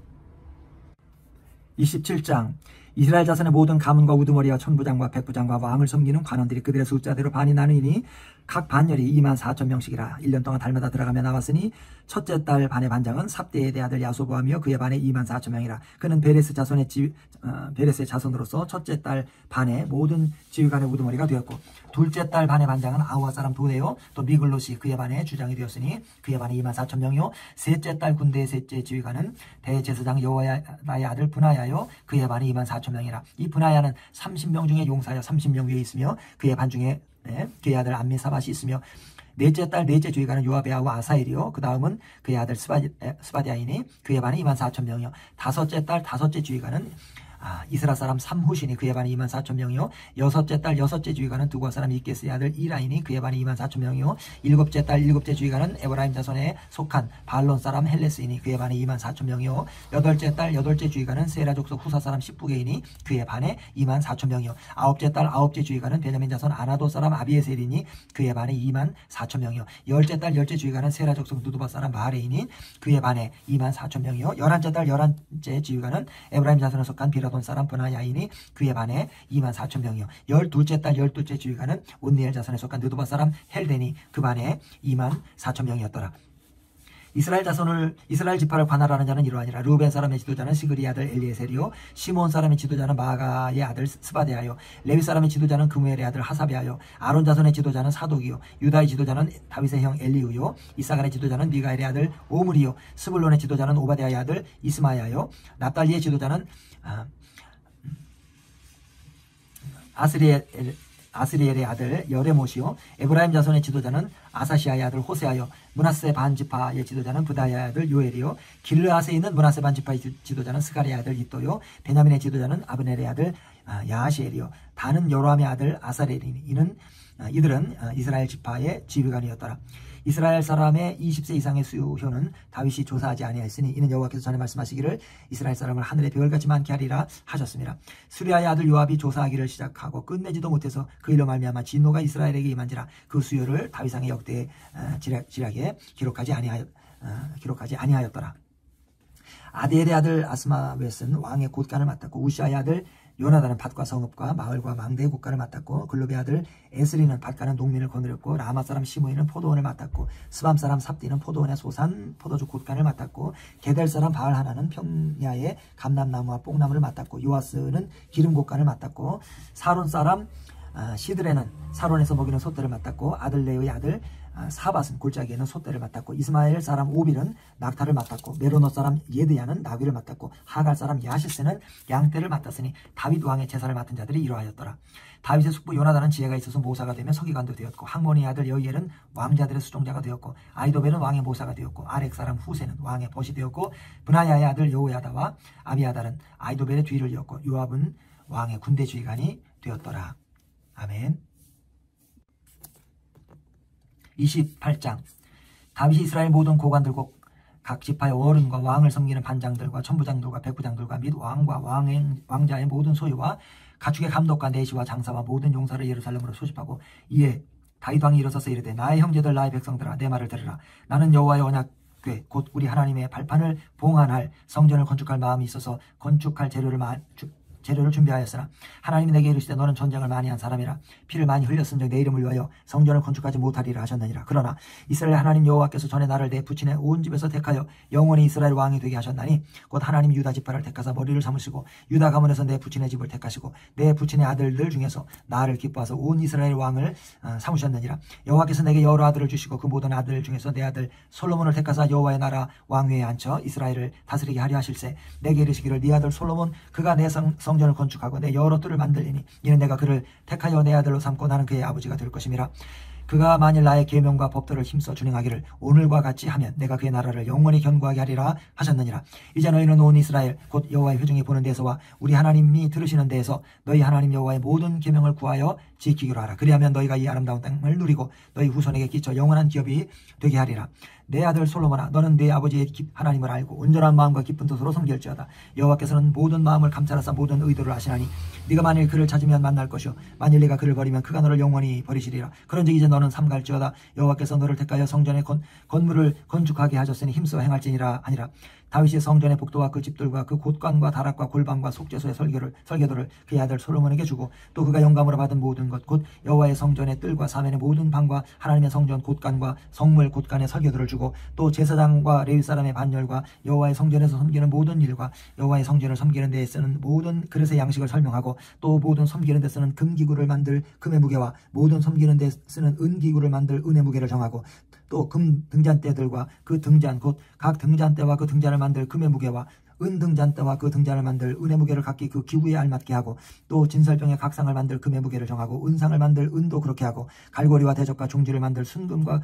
27장 이스라엘 자손의 모든 가문과 우두머리와 천부장과 백부장과 왕을 섬기는 관원들이 그들의 숫자대로 반이 나뉘니 각 반열이 2만 4천 명씩이라 1년 동안 달마다 들어가며 나왔으니 첫째 달 반의 반장은 삽디엘의 아들 야소브암이요 그의 반에 2만 4천 명이라. 그는 베레스 자손의 지, 어, 베레스의 자손으로서 첫째 달 반의 모든 지휘관의 우두머리가 되었고 둘째 달 반의 반장은 아호아 사람 도대요. 또 미글롯이 그의 반의 주장이 되었으니 그의 반에 2만 4천 명이요. 셋째 달 군대의 셋째 지휘관은 대제사장 여호야다의 아들 브나야요. 그의 반이 2만 4천 명이라. 이 브나야는 30명 중에 용사여 30명 위에 있으며 그의 반 중에 네, 그의 아들 암미사밧이 있으며 넷째 달 넷째 지휘관은 요압의 아우 아사엘이요. 그 다음은 그의 아들 스바디, 스바댜이니 그의 반이 2만 4천 명이요. 다섯째 달 다섯째 지휘관은 아, 이스라 사람 삼훗이니 그의 반이 2만 4천 명이요. 여섯째 달 여섯째 지휘관은 드고아 사람 익게스의 아들 이라이니 그의 반이 2만 4천 명이요. 일곱째 달 일곱째 지휘관은 에브라임 자손에 속한 블론 사람 헬레스이니 그의 반이 2만 4천 명이요. 여덟째 달 여덟째 지휘관은 세라 족속 후사 사람 십브개이니 그의 반에 2만 4천 명이요. 아홉째 달 아홉째 지휘관은 베냐민 자손 아나돗 사람 아비에셀이니 그의 반에 2만 4천 명이요. 열째 달 열째 지휘관은 세라 족속 느도바 사람 마하래이니 그의 반에 2만 4천 명이요. 열한째 달 열한째 지휘관은 에브라임 자손에 속한 비라 비라돈 사람 브나야이니 그의 반에 2만 4천 명이요. 열둘째 달 열둘째 지휘관은 옷니엘 자손에 속한 느도바 사람 헬대니 그 반에 2만 4천 명이었더라. 이스라엘 자손을 이스라엘 지파를 관할하는 자는 이러하니라 루벤 사람의 지도자는 시그리 아들 엘리에셀이요. 시므온 사람의 지도자는 마아가의 아들 스바댜요. 레위 사람의 지도자는 그무엘의 아들 하사뱌요. 아론 자손의 지도자는 사독이요. 유다의 지도자는 다윗의 형 엘리후요. 잇사갈의 지도자는 미가엘의 아들 오므리요. 스불론의 지도자는 오바댜의 아들 이스마야요. 납달리의 지도자는 아, 아스리엘 아스리엘의 아들 여레못이요 에브라임 자손의 지도자는 아사시야의 아들 호세아요 문하세 반지파의 지도자는 부다야의 아들 요엘이요 길르앗에 있는 문하세 반지파의 지도자는 스가리의 아들 이또요 베냐민의 지도자는 아브넬의 아들 아, 야하시엘이요. 다는 여로함의 아들 아사레리 이는 아, 이들은 아, 이스라엘 지파의 지휘관이었더라 이스라엘 사람의 20세 이상의 수효는 다윗이 조사하지 아니하였으니 이는 여호와께서 전에 말씀하시기를 이스라엘 사람을 하늘의 별같이 많게 하리라 하셨습니다. 수리아의 아들 요압이 조사하기를 시작하고 끝내지도 못해서 그 일로 말미암아 진노가 이스라엘에게 임한지라 그 수요를 다윗상의 역대 어, 지략에 기록하지 아니하였 어, 기록하지 아니하였더라. 아디엘의 아들 아스마웨스는 왕의 곳간을 맡았고 우시아의 아들 요나단은 밭과 성읍과 마을과 망대의 국가를 맡았고 글로비 아들 에스리는 밭가는 농민을 거느렸고 라마 사람 시므이는 포도원을 맡았고 스밤 사람 삽디는 포도원의 소산 포도주 곳간을 맡았고 게델 사람 바알 하나는 평야의 감람나무와 뽕나무를 맡았고 요아스는 기름 곳간을 맡았고 사론 사람 아, 시드레는 사론에서 먹이는 소떼를 맡았고 아들 레의 아들 아, 사밧은 골짜기에는 소떼를 맡았고 이스마엘 사람 오빌은 낙타를 맡았고 메로노 사람 예드야는 나귀를 맡았고 하갈 사람 야시스는 양떼를 맡았으니 다윗 왕의 제사를 맡은 자들이 이러하였더라. 다윗의 숙부 요나단은 지혜가 있어서 모사가 되며 서기관도 되었고 항모니 아들 여이엘은 왕자들의 수종자가 되었고 아이도벨은 왕의 모사가 되었고 아렉 사람 후세는 왕의 벗이 되었고 브나야의 아들 여호야다와 아비아달은 아이도벨의 뒤를 이었고 요압은 왕의 군대 주의관이 되었더라. 아멘. 28장. 다윗이 이스라엘 모든 고관들과 각 지파의 어른과 왕을 섬기는 반장들과 천부장들과 백부장들과 및 왕과 왕행, 왕자의 모든 소유와 가축의 감독과 내시와 장사와 모든 용사를 예루살렘으로 소집하고 이에 다윗 왕이 일어서서 이르되 나의 형제들 나의 백성들아 내 말을 들으라. 나는 여호와의 언약궤 곧 우리 하나님의 발판을 봉안할 성전을 건축할 마음이 있어서 건축할 재료를 마, 재료를 준비하였으나 하나님이 내게 이르시되 너는 전쟁을 많이 한 사람이라 피를 많이 흘렸은즉 내 이름을 위하여 성전을 건축하지 못하리라 하셨느니라. 그러나 이스라엘 하나님 여호와께서 전에 나를 내 부친의 온 집에서 택하여 영원히 이스라엘 왕이 되게 하셨나니 곧 하나님 유다 지파를 택하사 머리를 삼으시고 유다 가문에서 내 부친의 집을 택하시고 내 부친의 아들들 중에서 나를 기뻐하서 온 이스라엘 왕을 어, 삼으셨느니라. 여호와께서 내게 여러 아들을 주시고 그 모든 아들 중에서 내 아들 솔로몬을 택하사 여호와의 나라 왕위에 앉혀 이스라엘을 다스리게 하려 하실세 내게 이르시기를 네 아들 솔로몬 그가 내 성, 성 성전을 건축하고 내 여러 뜰을 만들리니 이는 내가 그를 택하여 내 아들로 삼고 나는 그의 아버지가 될 것임이라 그가 만일 나의 계명과 법도를 힘써 준행하기를 오늘과 같이 하면 내가 그의 나라를 영원히 견고하게 하리라 하셨느니라. 이제 너희는 온 이스라엘 곧 여호와의 회중이 보는 데서와 우리 하나님이 들으시는 데에서 너희 하나님 여호와의 모든 계명을 구하여 지키기로 하라. 그리하면 너희가 이 아름다운 땅을 누리고 너희 후손에게 끼쳐 영원한 기업이 되게 하리라. 내 아들 솔로몬아 너는 네 아버지의 하나님을 알고 온전한 마음과 깊은 뜻으로 섬길지어다. 여호와께서는 모든 마음을 감찰하사 모든 의도를 아시나니 네가 만일 그를 찾으면 만날 것이요 만일 네가 그를 버리면 그가 너를 영원히 버리시리라. 그런즉 이제 너는 삼갈지어다. 여호와께서 너를 택하여 성전의 건, 건물을 건축하게 하셨으니 힘써 행할지니라 아니라 다윗이 성전의 복도와 그 집들과 그 곳간과 다락과 골방과 속죄소의 설교를 설계도를 그의 아들 솔로몬에게 주고 또 그가 영감으로 받은 모든 것 곧 여호와의 성전의 뜰과 사면의 모든 방과 하나님의 성전 곳간과 성물 곳간의 설계도를 주고 또 제사장과 레위 사람의 반열과 여호와의 성전에서 섬기는 모든 일과 여호와의 성전을 섬기는 데에 쓰는 모든 그릇의 양식을 설명하고 또 모든 섬기는 데 쓰는 금기구를 만들 금의 무게와 모든 섬기는 데 쓰는 은기구를 만들 은의 무게를 정하고 또 금 등잔대들과 그 등잔 곧 각 등잔대와 그 등잔을 만들 금의 무게와 은 등잔대와 그 등잔을 만들 은의 무게를 각기 그 기구에 알맞게 하고 또 진설병의 각상을 만들 금의 무게를 정하고 은상을 만들 은도 그렇게 하고 갈고리와 대적과 종지를 만들 순금과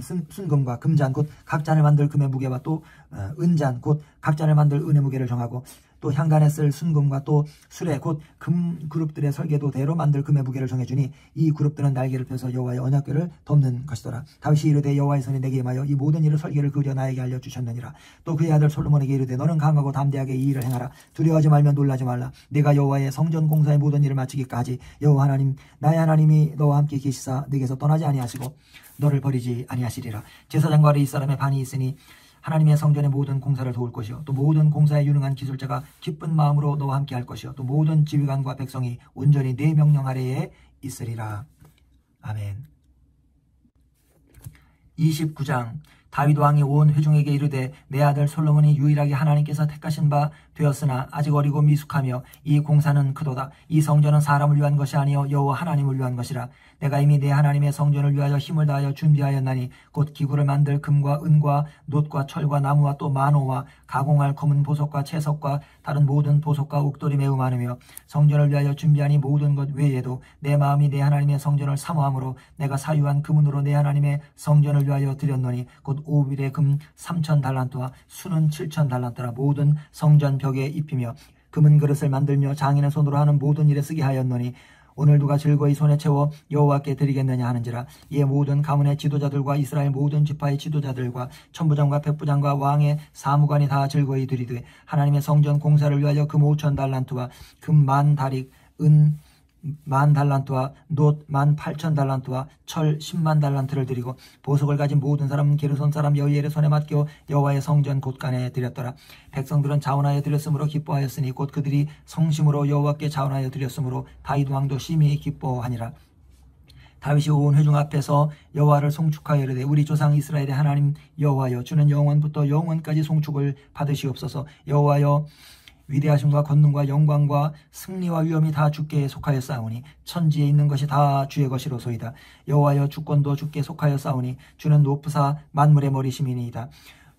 순, 순금과 금잔 곧 각잔을 만들 금의 무게와 또 어, 은잔 곧 각잔을 만들 은의 무게를 정하고 또 향간에 쓸 순금과 또 술에 곧 금 그룹들의 설계도 대로 만들 금의 무게를 정해주니 이 그룹들은 날개를 펴서 여호와의 언약궤를 덮는 것이더라. 다윗이 이르되 여호와의 손이 내게 임하여 이 모든 일을 설계를 그려 나에게 알려주셨느니라. 또 그의 아들 솔로몬에게 이르되 너는 강하고 담대하게 이 일을 행하라. 두려워하지 말며 놀라지 말라. 내가 여호와의 성전 공사의 모든 일을 마치기까지 여호와 하나님 나의 하나님이 너와 함께 계시사 내게서 떠나지 아니하시고 너를 버리지 아니하시리라. 제사장과 레이 사람의 반이 있으니 하나님의 성전의 모든 공사를 도울 것이요 또 모든 공사에 유능한 기술자가 기쁜 마음으로 너와 함께 할 것이요 또 모든 지휘관과 백성이 온전히 내 명령 아래에 있으리라. 아멘. 29장 다윗 왕이 온 회중에게 이르되 내 아들 솔로몬이 유일하게 하나님께서 택하신 바 되었으나 아직 어리고 미숙하며 이 공사는 크도다. 이 성전은 사람을 위한 것이 아니요 여호와 하나님을 위한 것이라. 내가 이미 내 하나님의 성전을 위하여 힘을 다하여 준비하였나니 곧 기구를 만들 금과 은과 놋과 철과 나무와 또 만호와 가공할 검은 보석과 채석과 다른 모든 보석과 옥돌이 매우 많으며 성전을 위하여 준비하니 모든 것 외에도 내 마음이 내 하나님의 성전을 사모함으로 내가 사유한 금은으로 내 하나님의 성전을 위하여 드렸노니 곧 오빌의 금 3천 달란트와 수는 7천 달란트라 모든 성전 벽에 입히며 금은 그릇을 만들며 장인의 손으로 하는 모든 일에 쓰게 하였노니 오늘 누가 즐거이 손에 채워 여호와께 드리겠느냐 하는지라 이에 모든 가문의 지도자들과 이스라엘 모든 지파의 지도자들과 천부장과 백부장과 왕의 사무관이 다 즐거이 드리되 하나님의 성전 공사를 위하여 금 5천 달란트와 금 만 다릭 은 만 달란트와 놋만 팔천 달란트와 철 십만 달란트를 드리고 보석을 가진 모든 사람은 게르손 사람 여이엘의 손에 맡겨 여호와의 성전 곳간에 드렸더라. 백성들은 자원하여 드렸으므로 기뻐하였으니 곧 그들이 성심으로 여호와께 자원하여 드렸으므로 다윗 왕도 심히 기뻐하니라. 다윗이 온 회중 앞에서 여호와를 송축하여 이르되 우리 조상 이스라엘의 하나님 여호와여 주는 영원부터 영원까지 송축을 받으시옵소서. 여호와여 위대하심과 권능과 영광과 승리와 위엄이 다 주께 속하여 싸우니 천지에 있는 것이 다 주의 것이로소이다. 여호와여 주권도 주께 속하여 싸우니 주는 높으사 만물의 머리심이니이다.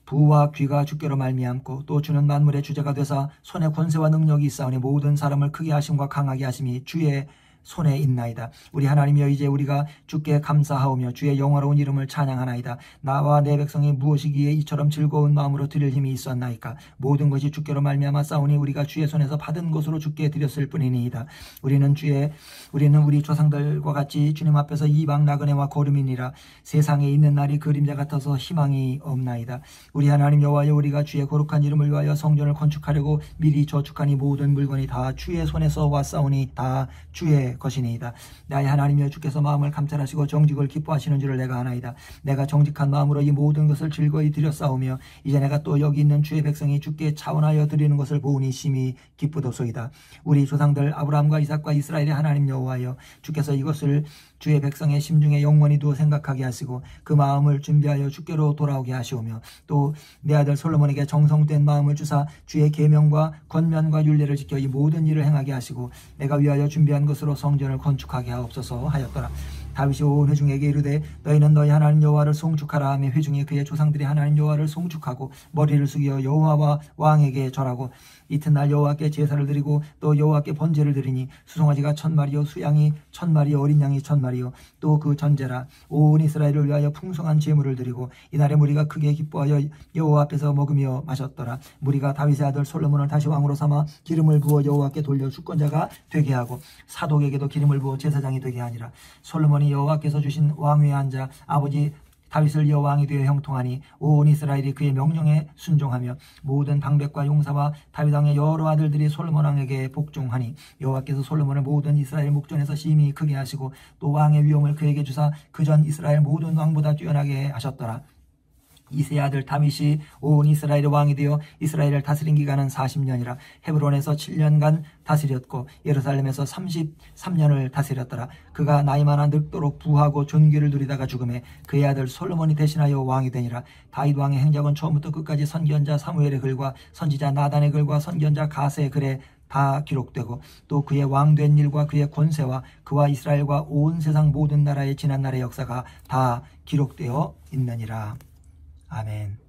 부와 귀가 주께로 말미암고 또 주는 만물의 주제가 되사 손에 권세와 능력이 있사오니 모든 사람을 크게 하심과 강하게 하심이 주의 손에 있나이다. 우리 하나님이여 이제 우리가 주께 감사하오며 주의 영화로운 이름을 찬양하나이다. 나와 내 백성이 무엇이기에 이처럼 즐거운 마음으로 드릴 힘이 있었나이까. 모든 것이 주께로 말미암아 싸우니 우리가 주의 손에서 받은 것으로 주께 드렸을 뿐이니이다. 우리는 주의 우리는 우리 조상들과 같이 주님 앞에서 이방 나그네와 거름이니라. 세상에 있는 날이 그림자 같아서 희망이 없나이다. 우리 하나님 여호와여 우리가 주의 거룩한 이름을 위하여 성전을 건축하려고 미리 저축하니 모든 물건이 다 주의 손에서 왔사오니 다 주의 것이니이다. 나의 하나님이여 주께서 마음을 감찰하시고 정직을 기뻐하시는 줄을 내가 아나이다. 내가 정직한 마음으로 이 모든 것을 즐거이 드렸사오며 이제 내가 또 여기 있는 주의 백성이 주께 차원하여 드리는 것을 보니 심히 기쁘도소이다. 우리 조상들 아브라함과 이삭과 이스라엘의 하나님 여호와여 주께서 이것을 주의 백성의 심중에 영원히 두어 생각하게 하시고 그 마음을 준비하여 주께로 돌아오게 하시오며 또 내 아들 솔로몬에게 정성된 마음을 주사 주의 계명과 권면과 윤례를 지켜 이 모든 일을 행하게 하시고 내가 위하여 준비한 것으로 성전을 건축하게 하옵소서 하였더라. 다윗이 온 회중에게 이르되 너희는 너희 하나님 여호와를 송축하라 하며 회중이 그의 조상들이 하나님 여호와를 송축하고 머리를 숙여 여호와와 왕에게 절하고 이튿날 여호와께 제사를 드리고 또 여호와께 번제를 드리니 수송아지가 천 마리요 수양이 천 마리요 어린 양이 천 마리요. 또 그 전제라 온 이스라엘을 위하여 풍성한 제물을 드리고 이날에 무리가 크게 기뻐하여 여호와 앞에서 먹으며 마셨더라. 무리가 다윗의 아들 솔로몬을 다시 왕으로 삼아 기름을 부어 여호와께 돌려 주권자가 되게 하고 사독에게도 기름을 부어 제사장이 되게 하니라. 솔로몬이 여호와께서 주신 왕위에 앉아 아버지 다윗을 여왕이 되어 형통하니 온 이스라엘이 그의 명령에 순종하며 모든 방백과 용사와 다윗 왕의 여러 아들들이 솔로몬 왕에게 복종하니 여호와께서 솔로몬을 모든 이스라엘 목전에서 심히 크게 하시고 또 왕의 위엄을 그에게 주사 그전 이스라엘 모든 왕보다 뛰어나게 하셨더라. 이세 아들 다윗이 온 이스라엘의 왕이 되어 이스라엘을 다스린 기간은 40년이라 헤브론에서 7년간 다스렸고 예루살렘에서 33년을 다스렸더라. 그가 나이 많아 늙도록 부하고 존귀를 누리다가 죽음에 그의 아들 솔로몬이 대신하여 왕이 되니라. 다윗 왕의 행적은 처음부터 끝까지 선견자 사무엘의 글과 선지자 나단의 글과 선견자 가세의 글에 다 기록되고 또 그의 왕 된 일과 그의 권세와 그와 이스라엘과 온 세상 모든 나라의 지난 날의 역사가 다 기록되어 있느니라. 아멘.